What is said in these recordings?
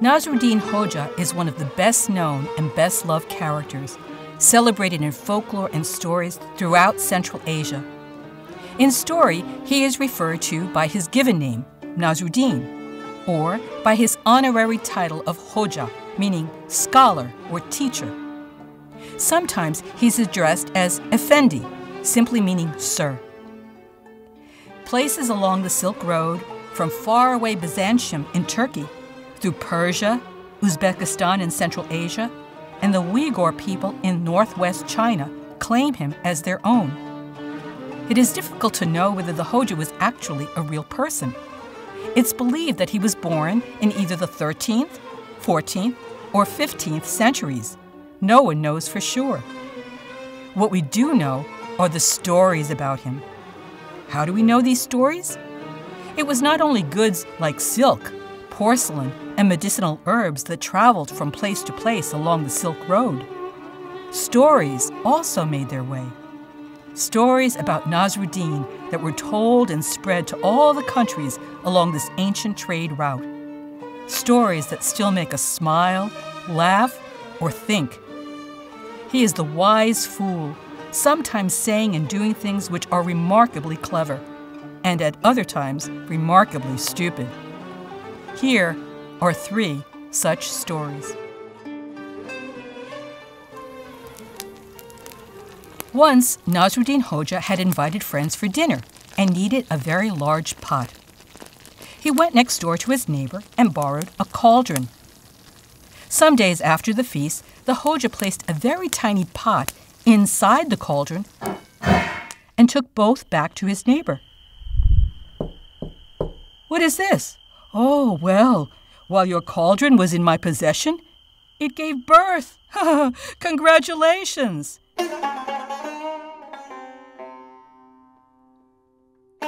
Nasruddin Hoja is one of the best known and best loved characters, celebrated in folklore and stories throughout Central Asia. In story, he is referred to by his given name, Nasruddin, or by his honorary title of Hoja, meaning scholar or teacher. Sometimes he's addressed as Effendi, simply meaning sir. Places along the Silk Road, from faraway Byzantium in Turkey, through Persia, Uzbekistan in Central Asia, and the Uyghur people in northwest China claim him as their own. It is difficult to know whether the Hoja was actually a real person. It's believed that he was born in either the 13th, 14th, or 15th centuries. No one knows for sure. What we do know are the stories about him. How do we know these stories? It was not only goods like silk, porcelain, and medicinal herbs that traveled from place to place along the Silk Road. Stories also made their way. Stories about Nasruddin that were told and spread to all the countries along this ancient trade route. Stories that still make us smile, laugh, or think. He is the wise fool, sometimes saying and doing things which are remarkably clever, and at other times remarkably stupid. Here are three such stories. Once, Nasruddin Hoja had invited friends for dinner and needed a very large pot. He went next door to his neighbor and borrowed a cauldron. Some days after the feast, the Hoja placed a very tiny pot inside the cauldron and took both back to his neighbor. What is this? Oh, well, while your cauldron was in my possession, it gave birth. Congratulations!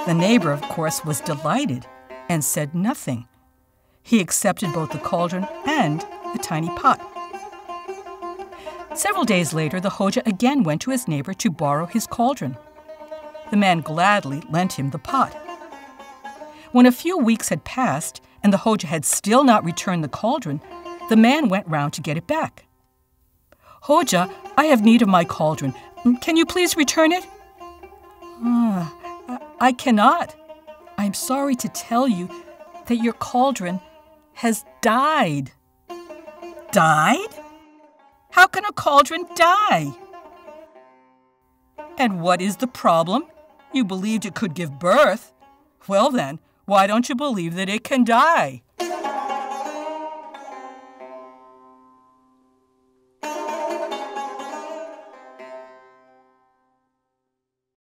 The neighbor, of course, was delighted and said nothing. He accepted both the cauldron and the tiny pot. Several days later, the Hoja again went to his neighbor to borrow his cauldron. The man gladly lent him the pot. When a few weeks had passed and the Hoja had still not returned the cauldron, the man went round to get it back. Hoja, I have need of my cauldron. Can you please return it? Ah, I cannot. I'm sorry to tell you that your cauldron has died. Died? How can a cauldron die? And what is the problem? You believed it could give birth. Well, then, why don't you believe that it can die?